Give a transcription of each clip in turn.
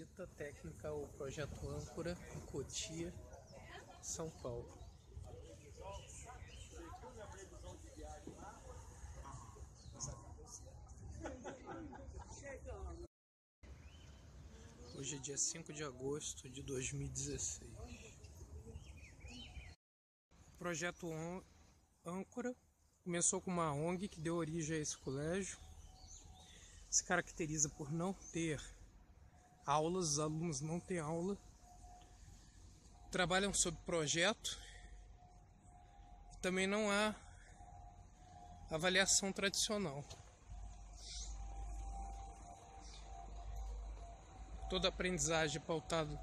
visita técnica ao projeto Âncora em Cotia, São Paulo. Hoje é dia 5 de agosto de 2016. O projeto Âncora começou com uma ONG que deu origem a esse colégio. Se caracteriza por não ter aulas, os alunos não têm aula. Trabalham sob projeto. Também não há avaliação tradicional. Toda aprendizagem é pautada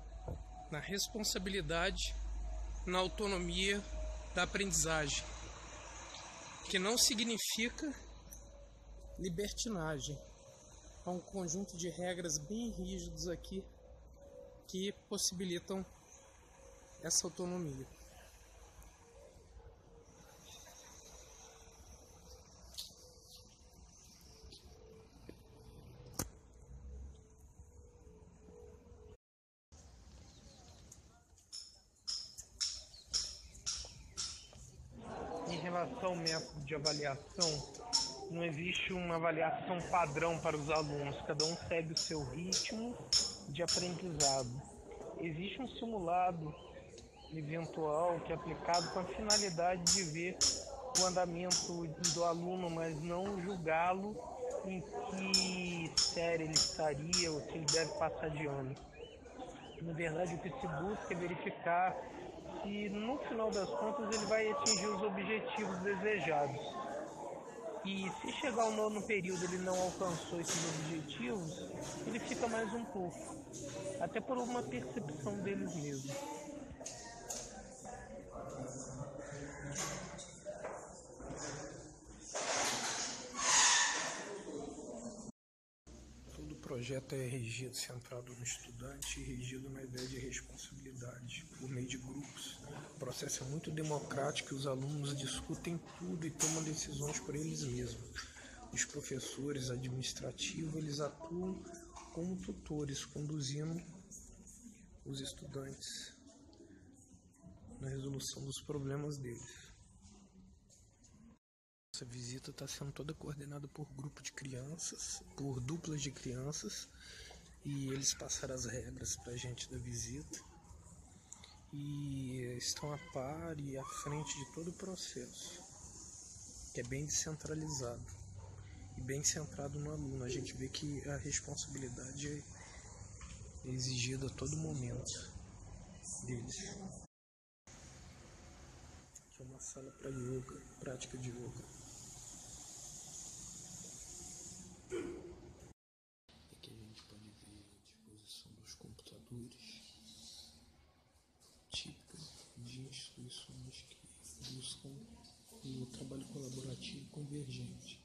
na responsabilidade, na autonomia da aprendizagem, que não significa libertinagem. Há um conjunto de regras bem rígidos aqui que possibilitam essa autonomia. Em relação ao método de avaliação, não existe uma avaliação padrão para os alunos, cada um segue o seu ritmo de aprendizado. Existe um simulado eventual que é aplicado com a finalidade de ver o andamento do aluno, mas não julgá-lo em que série ele estaria ou se ele deve passar de ano. Na verdade, o que se busca é verificar se no final das contas ele vai atingir os objetivos desejados. E se chegar ao nono período ele não alcançou esses objetivos, ele fica mais um pouco, até por uma percepção deles mesmos. Todo projeto é regido, centrado no estudante e regido na ideia de responsabilidade, por meio de grupos. O processo é muito democrático e os alunos discutem tudo e tomam decisões por eles mesmos. Os professores administrativos eles atuam como tutores, conduzindo os estudantes na resolução dos problemas deles. Essa visita está sendo toda coordenada por grupo de crianças, por duplas de crianças, e eles passaram as regras para a gente da visita e estão a par e à frente de todo o processo, que é bem descentralizado e bem centrado no aluno. A gente vê que a responsabilidade é exigida a todo momento deles. Aqui é uma sala para yoga, prática de yoga. Aqui a gente pode ver a disposição dos computadores típica de instituições que buscam o trabalho colaborativo e convergente.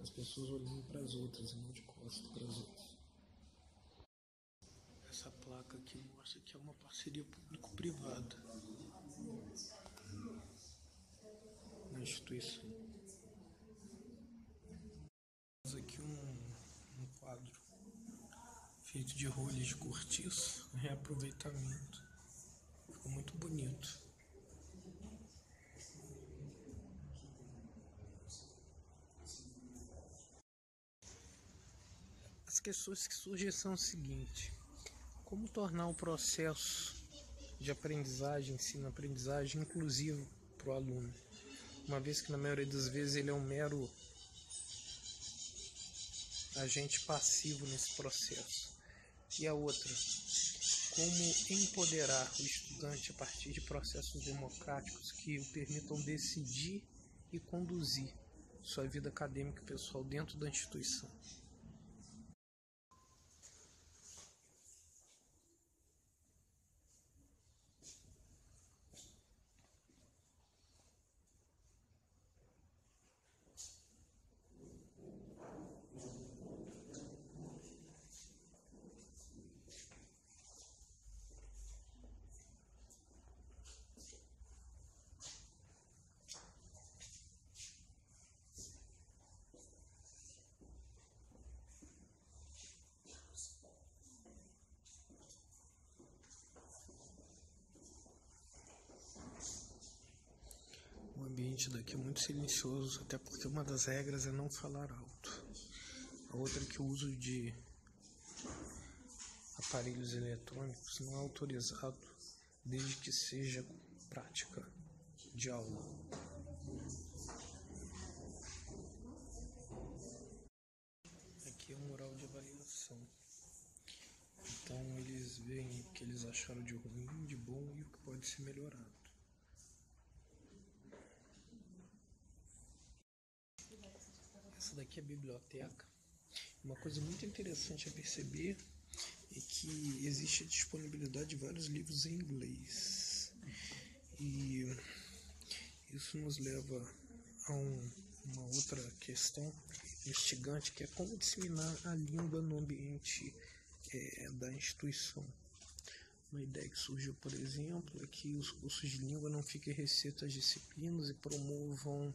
As pessoas olhando para as outras e não de costas para as outras. Essa placa aqui mostra parceria público-privada na instituição. Temos aqui um, um quadro feito de rolhas de cortiço, reaproveitamento. Ficou muito bonito. As questões que surgem são o seguinte: como tornar o processo de aprendizagem, ensino-aprendizagem inclusivo para o aluno, uma vez que na maioria das vezes ele é um mero agente passivo nesse processo. E a outra, como empoderar o estudante a partir de processos democráticos que o permitam decidir e conduzir sua vida acadêmica e pessoal dentro da instituição. Daqui é muito silencioso, até porque uma das regras é não falar alto. A outra é que o uso de aparelhos eletrônicos não é autorizado desde que seja prática de aula. Aqui é um mural de avaliação. Então eles veem o que eles acharam de ruim, de bom e o que pode ser melhorado. Essa daqui é a biblioteca. Uma coisa muito interessante a perceber é que existe a disponibilidade de vários livros em inglês. E isso nos leva a um, uma outra questão instigante que é como disseminar a língua no ambiente é, da instituição. Uma ideia que surgiu, por exemplo, é que os cursos de língua não fiquem restritos às disciplinas e promovam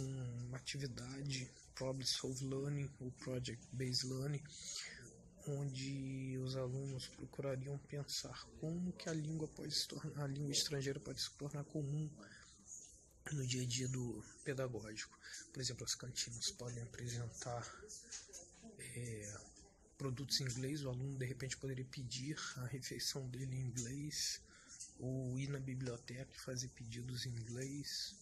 uma atividade Problem Solve Learning ou Project Based Learning, onde os alunos procurariam pensar como que a língua pode se tornar, a língua estrangeira pode se tornar comum no dia a dia do pedagógico. Por exemplo, as cantinas podem apresentar é, produtos em inglês, o aluno de repente poderia pedir a refeição dele em inglês, ou ir na biblioteca e fazer pedidos em inglês,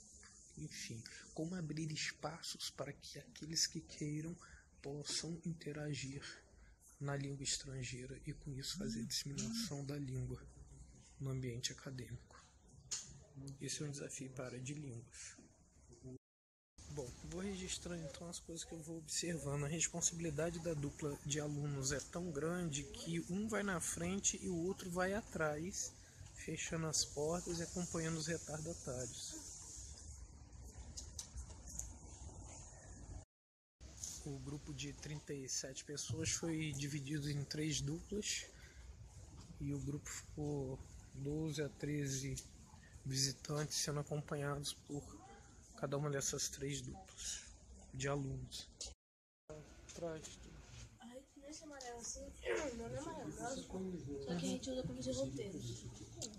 enfim, como abrir espaços para que aqueles que queiram possam interagir na língua estrangeira e com isso fazer disseminação da língua no ambiente acadêmico. Esse é um desafio para a área de línguas. Bom, vou registrando então as coisas que eu vou observando. A responsabilidade da dupla de alunos é tão grande que um vai na frente e o outro vai atrás, fechando as portas e acompanhando os retardatários. O grupo de 37 pessoas foi dividido em três duplas e o grupo ficou 12 a 13 visitantes sendo acompanhados por cada uma dessas três duplas de alunos. Assim, é azul. Só que a gente usa pra fazer roteiros.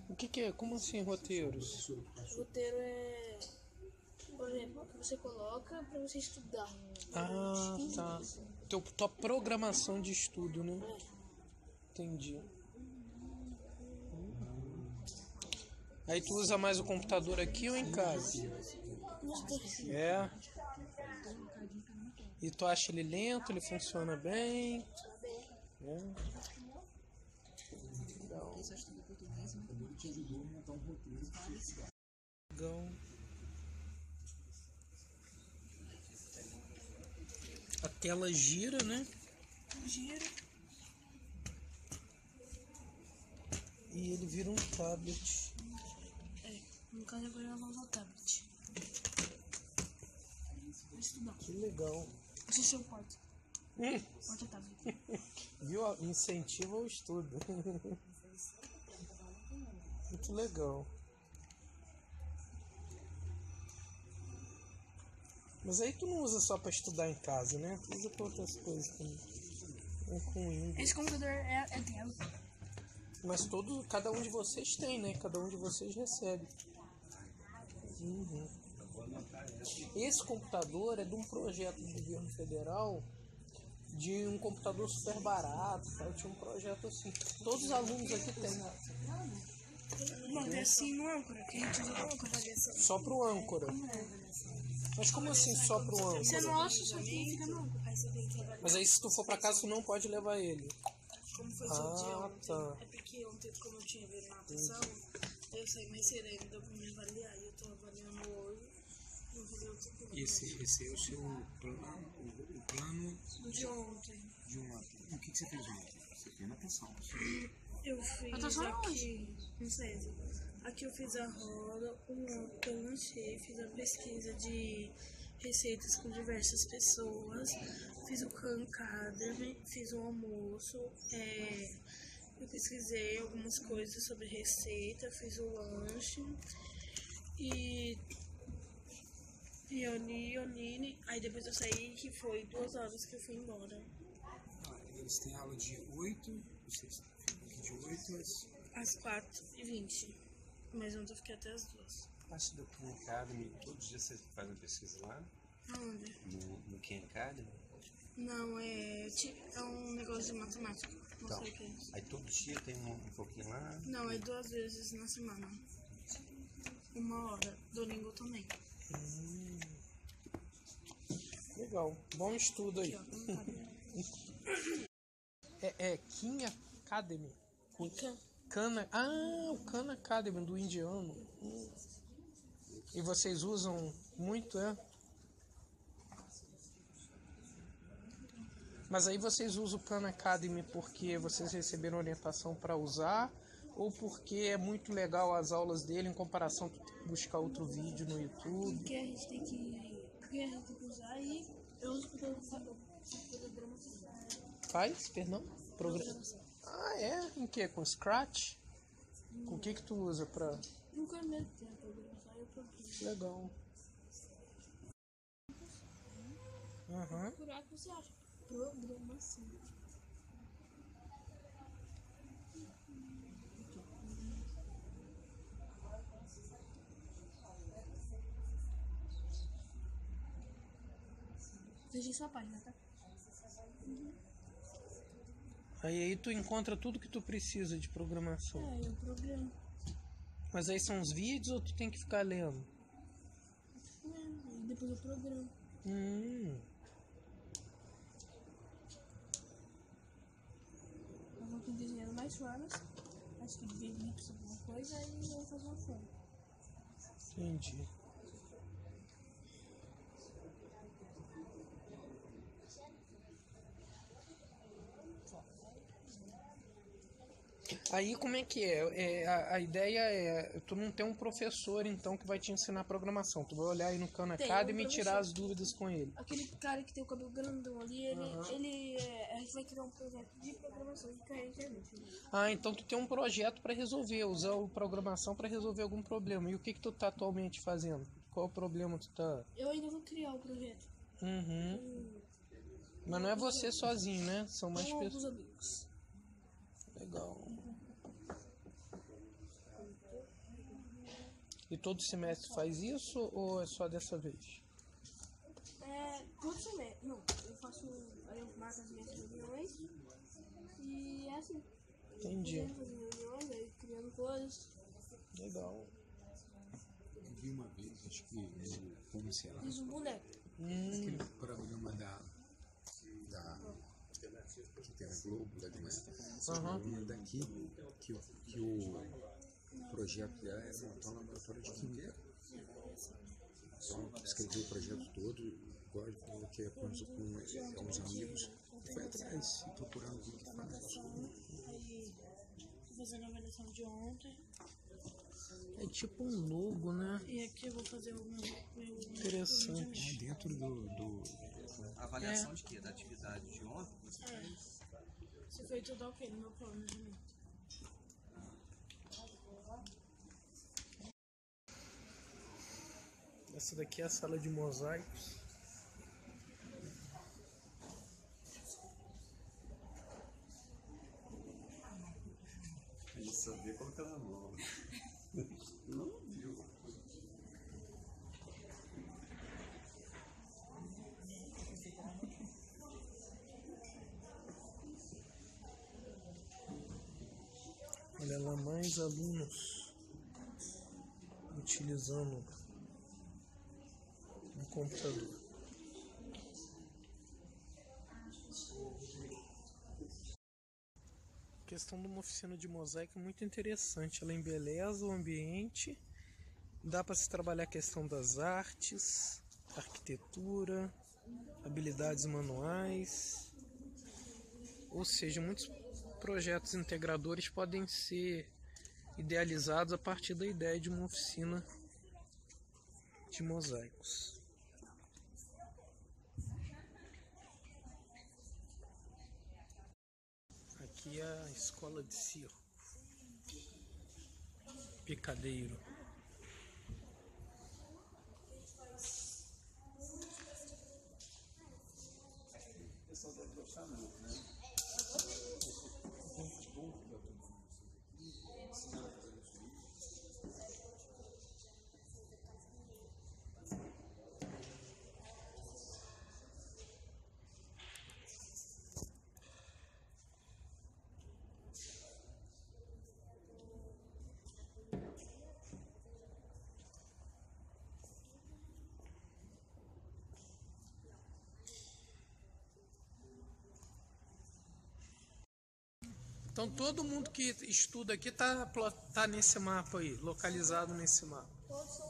O que, que é? Como assim roteiros? Roteiro é, por exemplo, que você coloca pra você estudar. Ah, tá. Teu, tua programação de estudo, né? Entendi. Aí tu usa mais o computador aqui ou em casa? É. E tu acha ele lento, ele funciona bem? É. Legal. Legal. A tela gira, né? Gira. E ele vira um tablet. É, no caso agora ela vai usar o tablet. Vai estudar. Que legal. Esse é o seu quarto. Hum, Porta tablet. Viu? Incentiva o estudo. Muito legal. Mas aí tu não usa só pra estudar em casa, né? Tu usa pra outras coisas também. Com Windows. Esse computador é, é dela. Mas todo, cada um de vocês tem, né? Cada um de vocês recebe. Uhum. Esse computador é de um projeto do governo federal de um computador super barato, tal. tinha um projeto assim. Todos os alunos aqui têm. Não, é assim no âncora, que a gente usa âncora. Só pro âncora. Mas como assim só pro Isso é âncora? nosso, só que fica no âncora. Aí você tem que avaliar. Mas aí se tu for pra casa tu não pode levar ele. Como foi o seu dia Ah, ontem? tá. É porque ontem, como eu tinha vindo na natação, eu saí mais cedo ainda, deu pra me avaliar. E eu tô avaliando hoje. Vou fazer outro plano. Esse, esse é o seu plano, o, o plano de ontem. de um ontem. O que, que você fez ontem? Você fez natação. Eu fiz Eu tô só aqui, não sei, aqui eu fiz a roda, um outro eu lancei, fiz a pesquisa de receitas com diversas pessoas, fiz o Khan Academy, fiz o almoço, é, eu pesquisei algumas coisas sobre receita, fiz o lanche e e eu li, eu li, aí depois eu saí que foi duas horas que eu fui embora. Ah, eles têm aula de 8, vocês ficam aqui de 8 às. Às 4h20. Mas ontem eu fiquei até as duas. parte do Khan Academy, todos os dias você faz uma pesquisa lá? Aonde? No, no Khan Academy? Não, é, é um negócio de matemática. Não Então, sei o que é isso. aí todo dia tem um, um pouquinho lá. Não, é duas vezes na semana. Uma hora. Domingo também. Legal. Bom estudo aí. Aqui, ó. É, é King Academy. Fica. Khan, ah, o Khan Academy do indiano. Hum. E vocês usam muito, é? Mas aí vocês usam o Khan Academy porque vocês receberam orientação para usar ou porque é muito legal as aulas dele em comparação com buscar outro vídeo no YouTube? Porque a gente tem que. Porque a gente tem que usar e eu uso para programação. Faz, perdão? Programa. É? Em que? Com Scratch? Com o que que tu usa pra... Nunca mesmo tem a programação, eu. Legal. Aham. Procurar que você acha. Programação. Veja sua página, tá? Aí, aí tu encontra tudo que tu precisa de programação. É, eu programo. Mas aí são os vídeos ou tu tem que ficar lendo? É, e depois eu programo. Hum, Eu vou aqui desenhando mais formas. Acho que de elipse alguma coisa e eu vou fazer uma forma. entendi. Aí como é que é? É, a, a ideia é tu não ter um professor então que vai te ensinar programação. Tu vai olhar aí no Khan Tem um Academy e tirar as dúvidas com ele. Aquele cara que tem o cabelo grandão ali, ele, ele é, a gente vai criar um projeto de programação de internet. Ah, então tu tem um projeto para resolver, usar a programação para resolver algum problema. E o que que tu tá atualmente fazendo? Qual o problema tu tá? Eu ainda vou criar o projeto Uhum. Mas não é você sozinho, né? São mais pessoas. amigos. Legal. E todo semestre faz isso ou é só dessa vez? É, todo semestre. Não, eu faço. Aí eu marco as minhas reuniões. E é assim. Entendi. Reuniões, aí criando coisas. Legal. Eu vi uma vez, acho que no, como sei lá, Fiz um boneco. Hum, aquele programa da. da que tem a Globo, da manhã. Aham. Uma daqui, que, o- que o projeto dela era montar um laboratório de química. Então, escreveu o projeto todo, igual ele falou que é com, com os amigos, e foi atrás, e procurando o que faz. Aí tô fazendo a avaliação de ontem. é tipo um logo, né? E aqui eu vou fazer o meu. meu Interessante. É dentro do, do Avaliação de quê? Da atividade de ontem? É. Se foi tudo ok no meu planejamento. Essa daqui é a sala de mosaicos. Ele sabia colocar na mão. Não viu. Olha lá, mais alunos utilizando computador. A questão de uma oficina de mosaico é muito interessante. Ela embeleza o ambiente, dá para se trabalhar a questão das artes, arquitetura, habilidades manuais. Ou seja, muitos projetos integradores podem ser idealizados a partir da ideia de uma oficina de mosaicos. Aqui é a escola de circo. Picadeiro. Então todo mundo que estuda aqui tá, plo- tá nesse mapa aí, localizado nesse mapa. Todos são.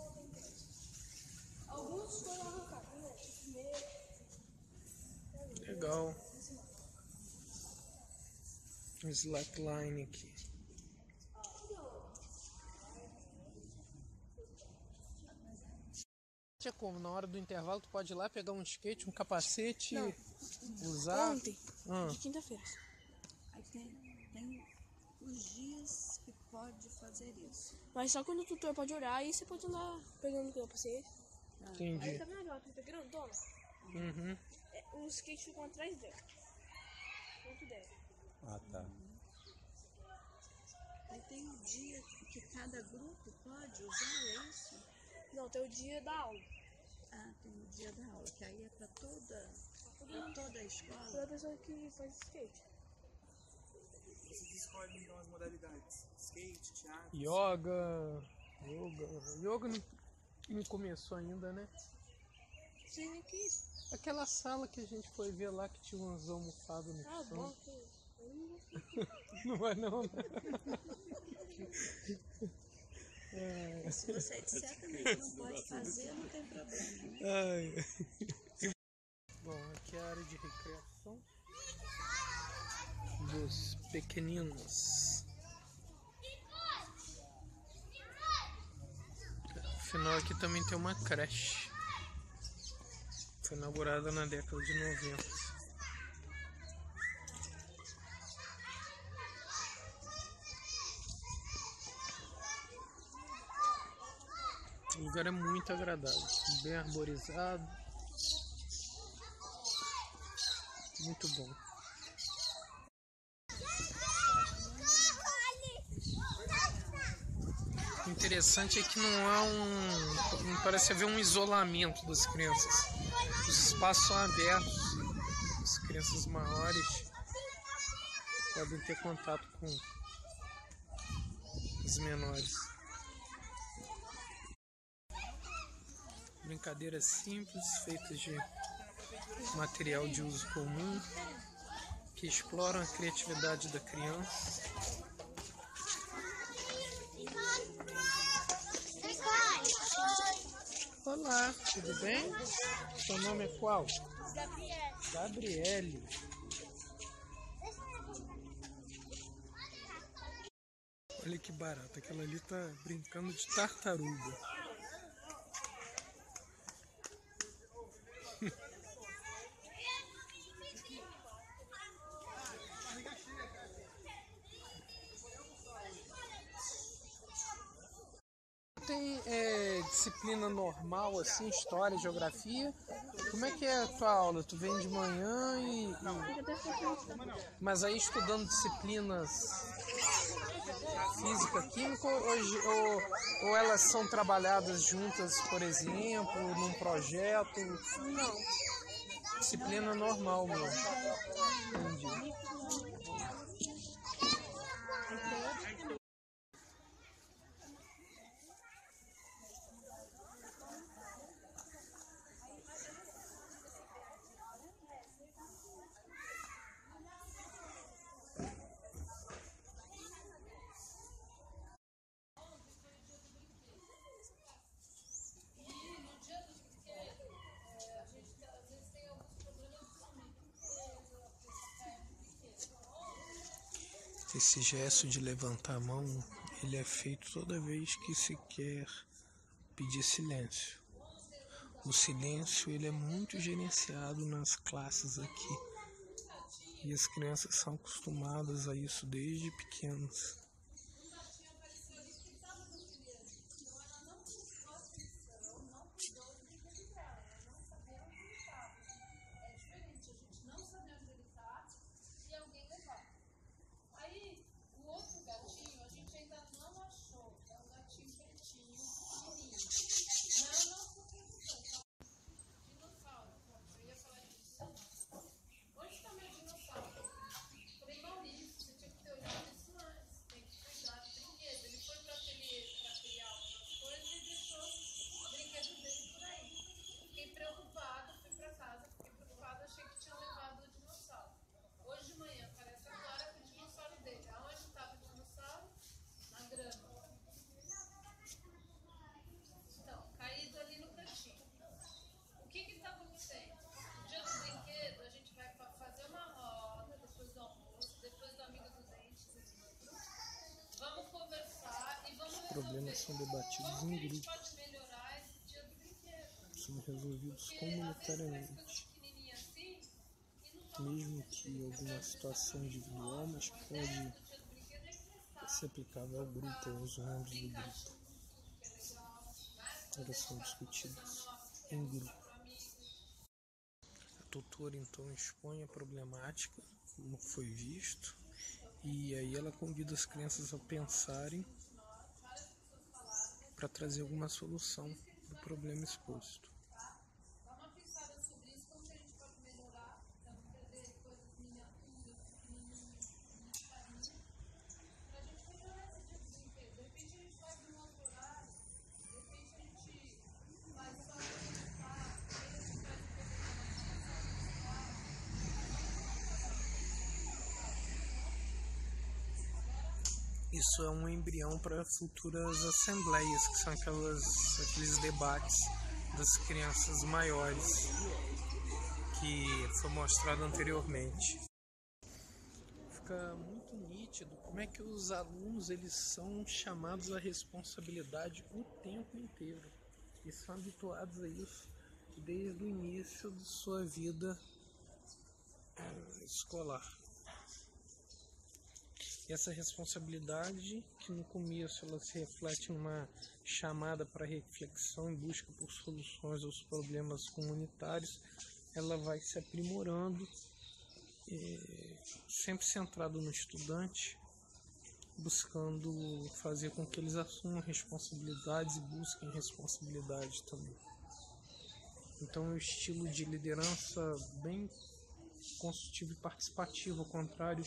Alguns foram arrancados, né? Primeiro, Legal. Slackline aqui. É como? Na hora do intervalo tu pode ir lá pegar um skate, um capacete, Não. usar. Ontem, Ah, de quinta-feira. Aí tem, tem os dias que pode fazer isso. Mas só quando o tutor pode orar, aí você pode ir lá pegando o capacete. Aí entendi. tá vendo? Ó, tá grandona. Uhum. É, os skates ficam atrás dela. Ponto dela. Ah, tá. Aí tem o dia que cada grupo pode usar é isso. Não, tem o dia da aula. Ah, tem o dia da aula, que aí é para toda, pra toda a escola. Toda pessoa que faz skate. Vocês escolhem então as modalidades: skate, teatro. Yoga, yoga. Yoga não, não começou ainda, né? Sim, aqui. Aquela sala que a gente foi ver lá que tinha umas almofadas no Ah, chão. bom. que- eu não vai não, né? Se você disser também que não pode fazer, não tem problema. né? Ai. Bom, aqui é a área de recreação dos pequeninos. Afinal, aqui também tem uma creche. Foi inaugurada na década de 90. O lugar é muito agradável, bem arborizado. Muito bom. Interessante é que não há um. Não parece haver um isolamento das crianças. Os espaços são abertos. As crianças maiores podem ter contato com os menores. Brincadeiras simples, feitas de material de uso comum, que exploram a criatividade da criança. Olá, tudo bem? Seu nome é qual? Gabriele. Olha que barata, aquela ali tá brincando de tartaruga. Tem é, disciplina normal, assim, história, geografia. Como é que é a tua aula? Tu vem de manhã e. e- Mas aí estudando disciplinas física, química, ou, ou, ou elas são trabalhadas juntas, por exemplo, num projeto? Não. Disciplina normal mesmo. Entendi. Esse gesto de levantar a mão, ele é feito toda vez que se quer pedir silêncio. O silêncio ele é muito gerenciado nas classes aqui. E as crianças são acostumadas a isso desde pequenas. Aí, o outro gatinho, a gente ainda não achou. É um gatinho pretinho, pequenininho. Não, não, dinossauro. Eu ia falar disso. Onde está meu dinossauro? Falei, Maurício, você tinha que ter olhado isso antes. Tem problemas são debatidos em grupo, são resolvidos comunitariamente. Mesmo que alguma situação individual, mas pode ser aplicável ao grupo, aos membros do grupo. Elas são discutidas em grupo. A tutora então expõe a problemática, como foi visto, e aí ela convida as crianças a pensarem para trazer alguma solução do problema exposto. Isso é um embrião para futuras assembleias, que são aquelas, aqueles debates das crianças maiores que foi mostrado anteriormente. Fica muito nítido como é que os alunos eles são chamados à responsabilidade o tempo inteiro e são habituados a isso desde o início de sua vida eh, escolar. E essa responsabilidade, que no começo ela se reflete numa chamada para reflexão em busca por soluções aos problemas comunitários, ela vai se aprimorando, é, sempre centrado no estudante, buscando fazer com que eles assumam responsabilidades e busquem responsabilidade também. Então, é um estilo de liderança bem construtivo e participativo, ao contrário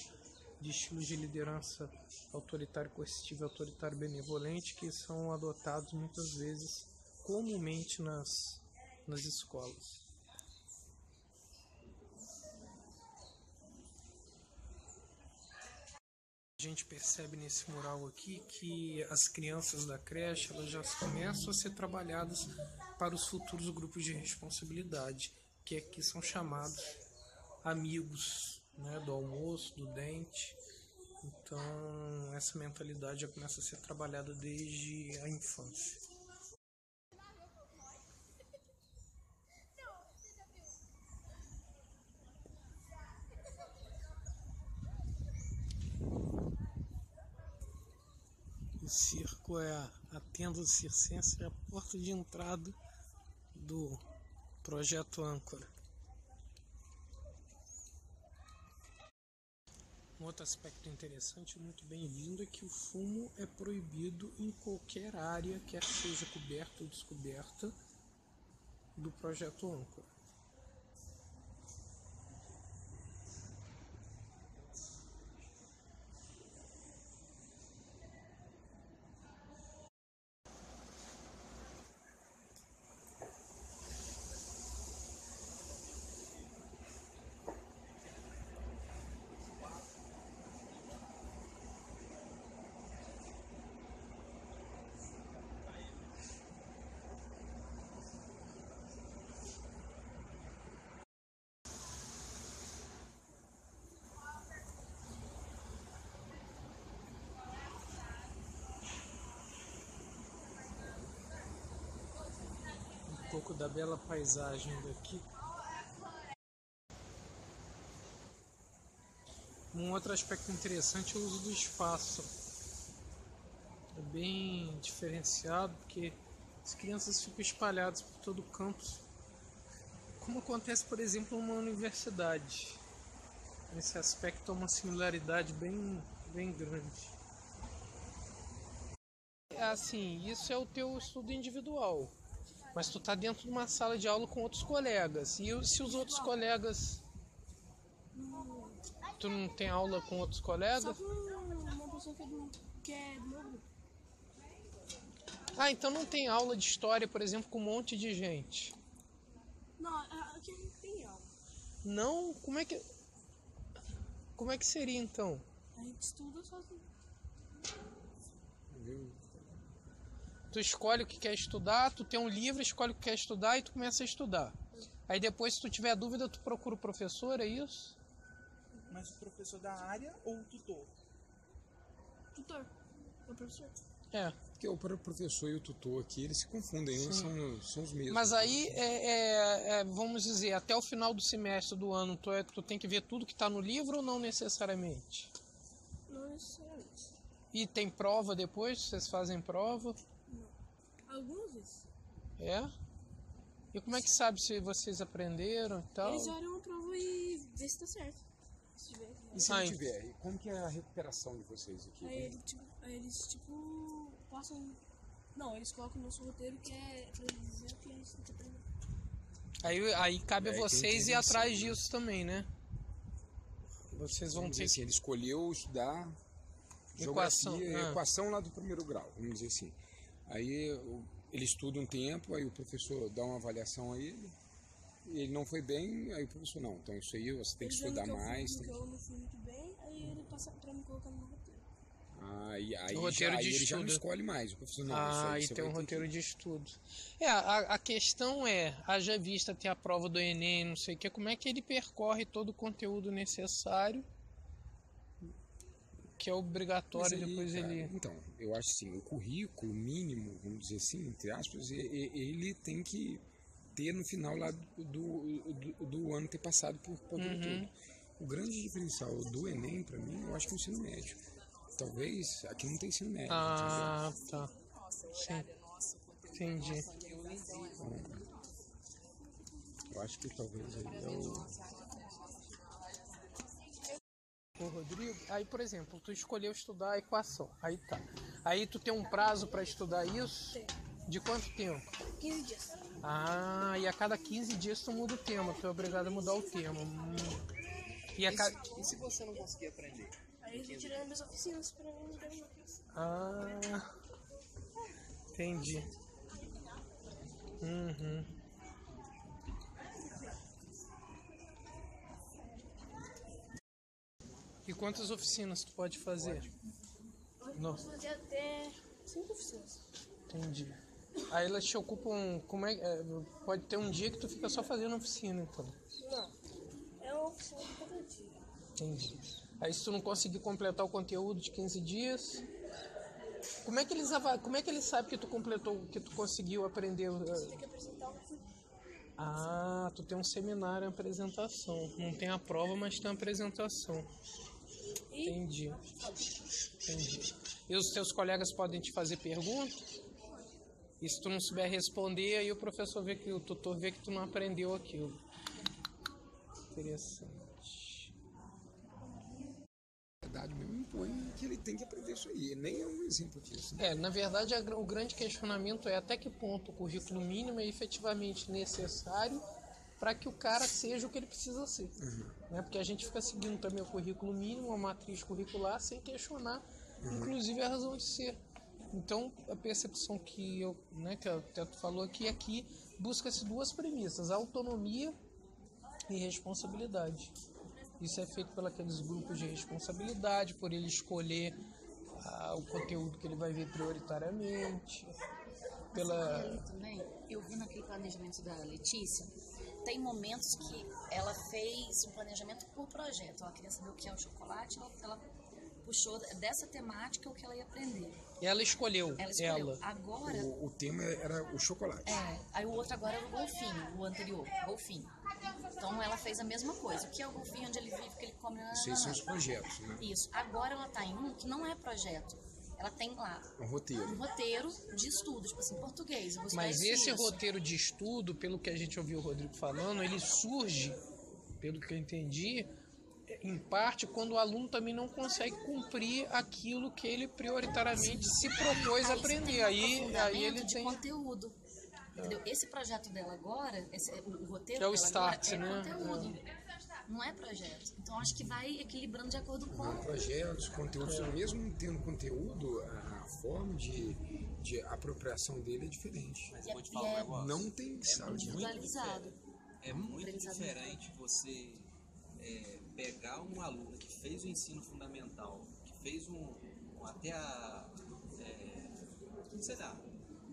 de estilos de liderança autoritário coercitivo e autoritário benevolente que são adotados muitas vezes comumente nas, nas escolas. A gente percebe nesse mural aqui que as crianças da creche elas já começam a ser trabalhadas para os futuros grupos de responsabilidade, que aqui são chamados amigos né, do almoço, do dente. Então, essa mentalidade já começa a ser trabalhada desde a infância. O circo é a, a tenda circense, é a porta de entrada do projeto Âncora. Um outro aspecto interessante, muito bem-vindo, é que o fumo é proibido em qualquer área, quer seja coberta ou descoberta, do projeto Âncora. Pouco da bela paisagem daqui. Um outro aspecto interessante é o uso do espaço. É bem diferenciado porque as crianças ficam espalhadas por todo o campus, como acontece, por exemplo, numa universidade. Nesse aspecto, há uma similaridade bem, bem grande. É assim, isso é o teu estudo individual mas tu tá dentro de uma sala de aula com outros colegas. E se os outros colegas. Tu não tem aula com outros colegas? Ah, então não tem aula de história, por exemplo, com um monte de gente. Não, aqui não tem aula. Não? Como é que. Como é que seria então? A gente estuda sozinho. Tu escolhe o que quer estudar, tu tem um livro, escolhe o que quer estudar e tu começa a estudar. Aí depois, se tu tiver dúvida, tu procura o professor, é isso? Mas o professor da área ou o tutor? Tutor. É o professor. É. porque o professor e o tutor aqui, eles se confundem, né? são, são os mesmos. Mas aí, é, é- é, vamos dizer, até o final do semestre do ano, tu, é- tu tem que ver tudo que está no livro ou não necessariamente? Não necessariamente. E tem prova depois? Vocês fazem prova? Algumas vezes. É? E como é que sabe se vocês aprenderam e tal? Eles olham a prova e vê se tá certo. Se tiver. E se não tiver, e como que é a recuperação de vocês aqui? Aí, ele, tipo, aí eles, tipo, passam. Não, eles colocam o nosso roteiro que é pra eles dizer o que a gente tem que aprender. Aí, aí cabe É, a vocês ir atrás disso também, né? Vocês vão Vamos ter dizer que. assim, ele escolheu estudar Equação, geografia, ah. equação lá do primeiro grau, vamos dizer assim. Aí ele estuda um tempo, aí o professor dá uma avaliação a ele, e ele não foi bem, aí o professor, não, então isso aí você tem que estudar que eu fui- mais. que tem que- eu não fui muito bem, aí ele passa pra me colocar no meu roteiro. Aí, aí, O roteiro já, de aí ele já não estudo. escolhe mais, o professor, não, Ah, aí e tem um roteiro que- de estudo. É, a, a questão é, haja vista ter a prova do Enem, não sei o que, como é que ele percorre todo o conteúdo necessário, que é obrigatório, aí, depois cara, ele. Então, eu acho assim, o currículo mínimo, vamos dizer assim, entre aspas, ele tem que ter no final lá do, do, do- do ano ter passado por por aquilo Uhum. tudo. O grande diferencial do Enem, pra mim, eu acho que é o ensino médio. Talvez aqui não tem ensino médio. Ah, tá. Sim. Entendi. entendeu? Eu acho que talvez aí é o. Ô, Rodrigo, aí, por exemplo, tu escolheu estudar a equação. Aí tá. Aí tu tem um prazo para estudar isso? De quanto tempo? 15 dias. Ah, e a cada 15 dias tu muda o tema, tu é obrigado a mudar o tema. Hum. E a cada. E se você não conseguir aprender? Aí eu tô tirando minhas oficinas pra mim dar uma classe. Ah, entendi. Uhum. E quantas oficinas tu pode fazer? Não, Posso fazer até 5 oficinas. entendi. Aí elas te ocupam. Como é, é, pode ter um dia que tu fica só fazendo oficina, então. Não. É uma oficina de cada dia. Entendi. Aí se tu não conseguir completar o conteúdo de 15 dias, como é que eles como é que eles sabem que tu completou, que tu conseguiu aprender? eh, Tem que apresentar o que Ah, tu tem um seminário, uma apresentação. Não tem a prova, mas tem a apresentação. Entendi. Entendi. E os teus colegas podem te fazer pergunta? E se tu não souber responder, aí o professor vê que o tutor vê que tu não aprendeu aquilo. Interessante. A verdade mesmo impõe que ele tem que aprender isso aí. Nem é um exemplo disso. Né? É, na verdade, a o grande questionamento é até que ponto o currículo mínimo é efetivamente necessário para que o cara seja o que ele precisa ser. Né? Porque a gente fica seguindo também o currículo mínimo, a matriz curricular, sem questionar, inclusive, a razão de ser. Então, a percepção que eu, né, que o Teto falou aqui é que busca-se duas premissas: autonomia e responsabilidade. Isso é feito pelos grupos de responsabilidade, por ele escolher ah, o conteúdo que ele vai ver prioritariamente, pela eu vi naquele planejamento da Letícia, tem momentos que ela fez um planejamento por projeto. Ela queria saber o que é o chocolate, ela, ela puxou dessa temática o que ela ia aprender. ela escolheu, Ela escolheu. ela. Agora, O, o tema era o chocolate. é, aí o outro agora era o golfinho, o anterior, golfinho. Então ela fez a mesma coisa. O que é o golfinho, onde ele vive, o que ele come, nananana. Esses são os projetos, né? Isso. Agora ela tá em um que não é projeto. Ela tem lá O roteiro. um roteiro de estudo, tipo assim, português. Mas esse isso. roteiro de estudo, pelo que a gente ouviu o Rodrigo falando, ele surge, pelo que eu entendi, em parte quando o aluno também não consegue cumprir aquilo que ele prioritariamente se propôs a aprender. um Aí, aí ele de tem. conteúdo. Entendeu? Esse projeto dela agora, esse, o, o roteiro É o dela start, agora né? é conteúdo. Não é projeto. Então acho que vai equilibrando de acordo com. Não, projetos, conteúdos, mesmo tendo conteúdo, a, a forma de, de apropriação dele é diferente. Mas E eu é, vou te e falar um é negócio. Não tem sala de aula. individualizado. É muito diferente você é, pegar um aluno que fez o ensino fundamental, que fez um, um- até a. É, sei lá.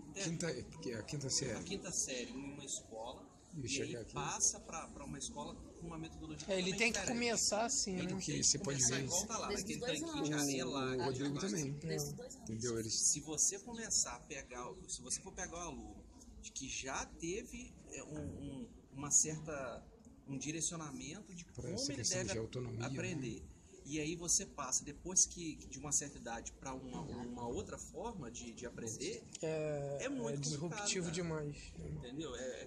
até Quinta, porque a quinta a série. quinta série em uma escola E e, aqui. passa para uma escola uma metodologia É, ele tem que diferente. começar assim, Ele né? Que você pode começar ver igual tá lá, naquele tanquinho de areia lá. o Rodrigo também. Entendeu? Eles Se você começar a pegar, se você for pegar um aluno de que já teve é, um, um- uma certa um direcionamento de Pra como ele deve de autonomia, né? aprender. E aí você passa, depois que de uma certa idade, para uma, uma outra forma de, de aprender, É, É muito é disruptivo demais. entendeu? É, é